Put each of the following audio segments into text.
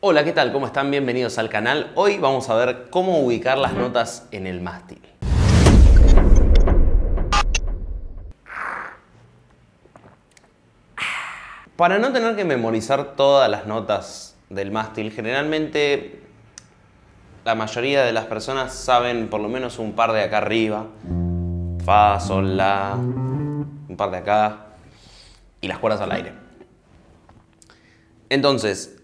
Hola, ¿qué tal? ¿Cómo están? Bienvenidos al canal. Hoy vamos a ver cómo ubicar las notas en el mástil. Para no tener que memorizar todas las notas del mástil, generalmente la mayoría de las personas saben por lo menos un par de acá arriba. Fa, sol, la, un par de acá y las cuerdas al aire. Entonces,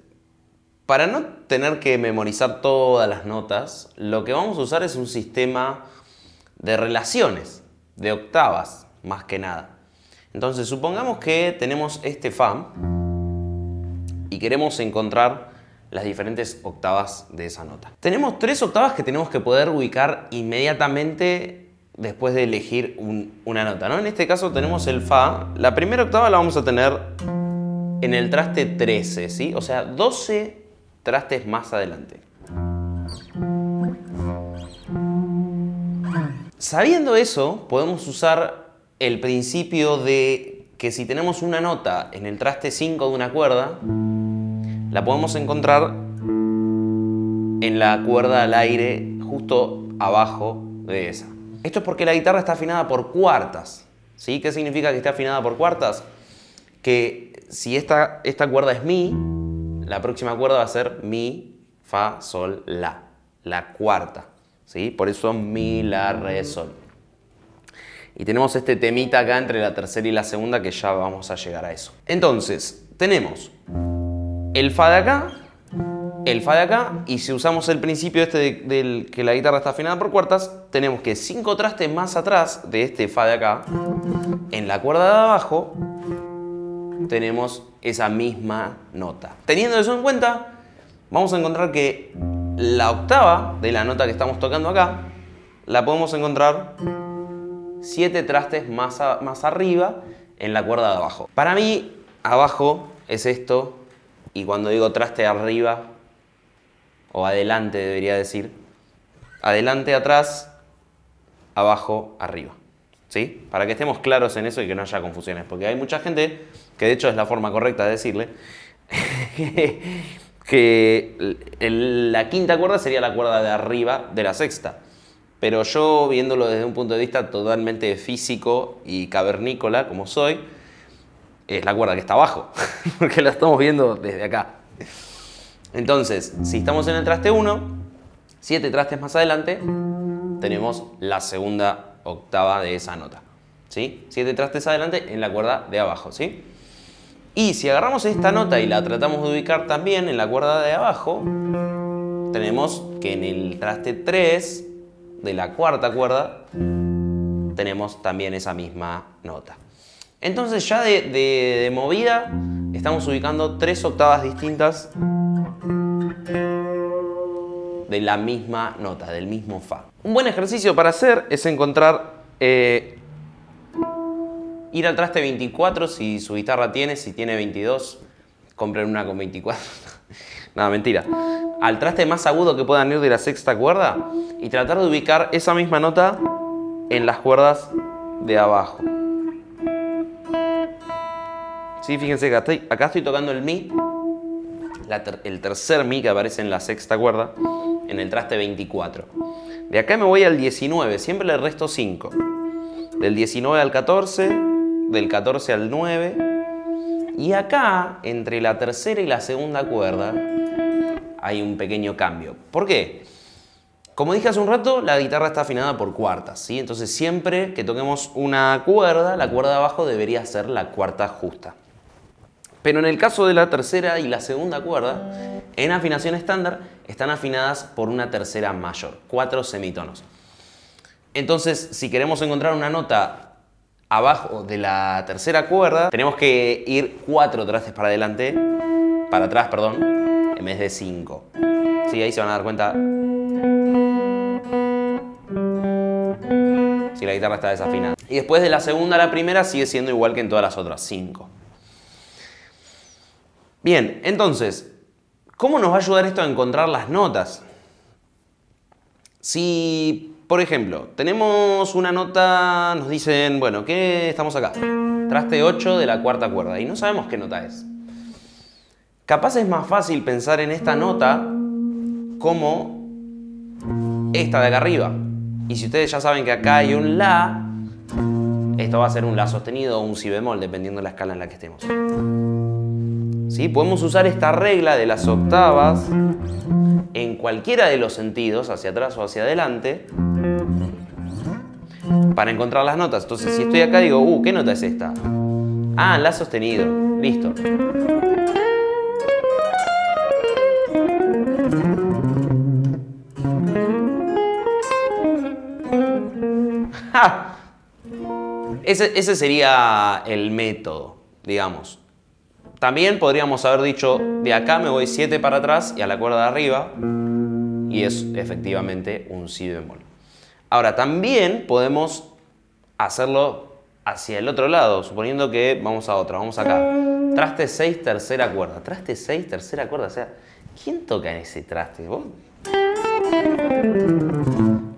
para no tener que memorizar todas las notas, lo que vamos a usar es un sistema de relaciones, de octavas, más que nada. Entonces, supongamos que tenemos este Fa y queremos encontrar las diferentes octavas de esa nota. Tenemos tres octavas que tenemos que poder ubicar inmediatamente después de elegir una nota. ¿no? En este caso tenemos el Fa. La primera octava la vamos a tener en el traste 13, ¿sí? o sea, 12 trastes más adelante. Sabiendo eso, podemos usar el principio de que si tenemos una nota en el traste 5 de una cuerda, la podemos encontrar en la cuerda al aire justo abajo de esa. Esto es porque la guitarra está afinada por cuartas. ¿sí? ¿Qué significa que está afinada por cuartas? Que si esta, esta cuerda es mi, la próxima cuerda va a ser mi, fa, sol, la. La cuarta. ¿sí? Por eso mi, la, re, sol. Y tenemos este temita acá entre la tercera y la segunda que ya vamos a llegar a eso. Entonces, tenemos el fa de acá, el fa de acá, y si usamos el principio este del que la guitarra está afinada por cuartas, tenemos que cinco trastes más atrás de este fa de acá, en la cuerda de abajo, tenemos esa misma nota. Teniendo eso en cuenta, vamos a encontrar que la octava de la nota que estamos tocando acá, la podemos encontrar siete trastes más, más arriba en la cuerda de abajo. Para mí, abajo es esto, y cuando digo traste arriba, o adelante debería decir, adelante, atrás, abajo, arriba. Para que estemos claros en eso y que no haya confusiones, porque hay mucha gente que de hecho es la forma correcta de decirle, que la quinta cuerda sería la cuerda de arriba de la sexta. Pero yo, viéndolo desde un punto de vista totalmente físico y cavernícola, como soy, es la cuerda que está abajo, porque la estamos viendo desde acá. Entonces, si estamos en el traste 1, siete trastes más adelante, tenemos la segunda octava de esa nota. ¿sí? Siete trastes adelante en la cuerda de abajo. ¿sí? Y si agarramos esta nota y la tratamos de ubicar también en la cuerda de abajo, tenemos que en el traste 3 de la cuarta cuerda tenemos también esa misma nota. Entonces ya de, de movida estamos ubicando tres octavas distintas de la misma nota, del mismo Fa. Un buen ejercicio para hacer es encontrar eh, Ir al traste 24 si su guitarra tiene, si tiene 22, compren una con 24. Nada, mentira. Al traste más agudo que puedan ir de la sexta cuerda y tratar de ubicar esa misma nota en las cuerdas de abajo. Sí, fíjense que acá estoy, tocando el Mi, el tercer Mi que aparece en la sexta cuerda, en el traste 24. De acá me voy al 19, siempre le resto 5. Del 19 al 14, del 14 al 9. Y acá, entre la tercera y la segunda cuerda, hay un pequeño cambio. ¿Por qué? Como dije hace un rato, la guitarra está afinada por cuartas, ¿sí? Entonces siempre que toquemos una cuerda, la cuerda de abajo debería ser la cuarta justa. Pero en el caso de la tercera y la segunda cuerda, en afinación estándar, están afinadas por una tercera mayor, cuatro semitonos. Entonces, si queremos encontrar una nota abajo de la tercera cuerda tenemos que ir cuatro trastes para adelante, para atrás, perdón, en vez de cinco. Sí, ahí se van a dar cuenta si la guitarra está desafinada. Y después de la segunda a la primera sigue siendo igual que en todas las otras, cinco. Bien, entonces, ¿cómo nos va a ayudar esto a encontrar las notas? Si por ejemplo, tenemos una nota, nos dicen, bueno, ¿qué estamos acá? Traste 8 de la cuarta cuerda y no sabemos qué nota es. Capaz es más fácil pensar en esta nota como esta de acá arriba. Y si ustedes ya saben que acá hay un La, esto va a ser un La sostenido o un Si bemol, dependiendo de la escala en la que estemos. ¿Sí? Podemos usar esta regla de las octavas en cualquiera de los sentidos, hacia atrás o hacia adelante, para encontrar las notas. Entonces, si estoy acá, digo, uh, ¿qué nota es esta? Ah, La sostenido. Listo. Ese, ese sería el método, digamos. También podríamos haber dicho, de acá me voy 7 para atrás y a la cuerda de arriba, y es efectivamente un si bemol. Ahora, también podemos hacerlo hacia el otro lado, suponiendo que vamos a otra, vamos acá. Traste 6, tercera cuerda. Traste 6, tercera cuerda. O sea, ¿quién toca en ese traste? ¿Vos?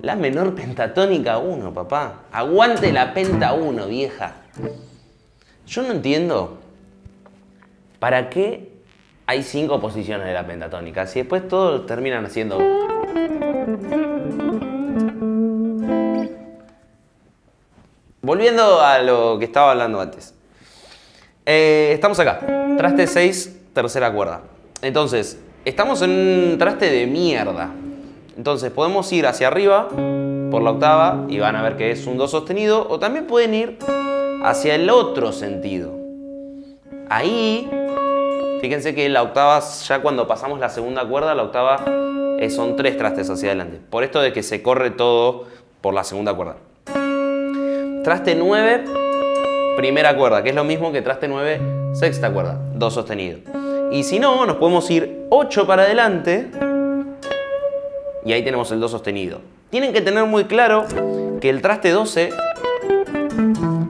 La menor pentatónica 1, papá. Aguante la penta 1, vieja. Yo no entiendo para qué hay cinco posiciones de la pentatónica. Si después todos terminan haciendo... Volviendo a lo que estaba hablando antes. Eh, estamos acá. Traste 6, tercera cuerda. Entonces, estamos en un traste de mierda. Entonces podemos ir hacia arriba por la octava y van a ver que es un do sostenido o también pueden ir hacia el otro sentido. Ahí, fíjense que la octava, ya cuando pasamos la segunda cuerda, la octava eh, son tres trastes hacia adelante. Por esto de que se corre todo por la segunda cuerda. Traste 9, primera cuerda, que es lo mismo que traste 9, sexta cuerda, do sostenido. Y si no, nos podemos ir 8 para adelante y ahí tenemos el Do sostenido. Tienen que tener muy claro que el traste 12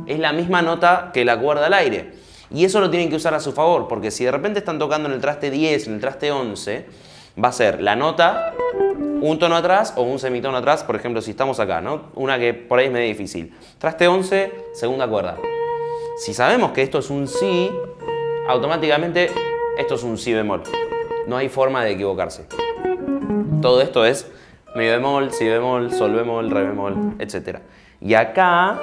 es la misma nota que la cuerda al aire. Y eso lo tienen que usar a su favor, porque si de repente están tocando en el traste 10, en el traste 11, va a ser la nota, un tono atrás o un semitono atrás, por ejemplo, si estamos acá, ¿no? Una que por ahí es medio difícil. Traste 11, segunda cuerda. Si sabemos que esto es un Si, automáticamente esto es un Si bemol. No hay forma de equivocarse. Todo esto es mi bemol, si bemol, sol bemol, re bemol, etc. Y acá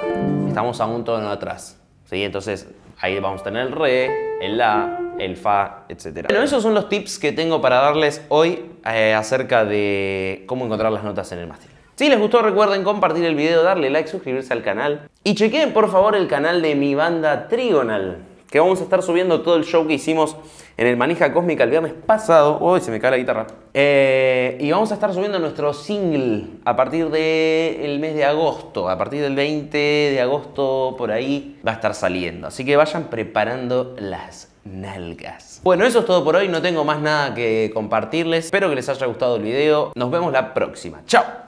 estamos a un tono atrás. ¿sí? Entonces ahí vamos a tener el re, el la, el fa, etc. Bueno, esos son los tips que tengo para darles hoy eh, acerca de cómo encontrar las notas en el mástil. Si les gustó recuerden compartir el video, darle like, suscribirse al canal y chequen por favor el canal de mi banda Trigonal que vamos a estar subiendo todo el show que hicimos en el Manija Cósmica el viernes pasado. Uy, se me cae la guitarra. Eh, y vamos a estar subiendo nuestro single a partir del mes de agosto. A partir del 20 de agosto, por ahí, va a estar saliendo. Así que vayan preparando las nalgas. Bueno, eso es todo por hoy. No tengo más nada que compartirles. Espero que les haya gustado el video. Nos vemos la próxima. ¡Chao!